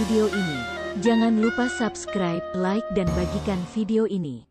video ini. Jangan lupa subscribe, like, dan bagikan video ini.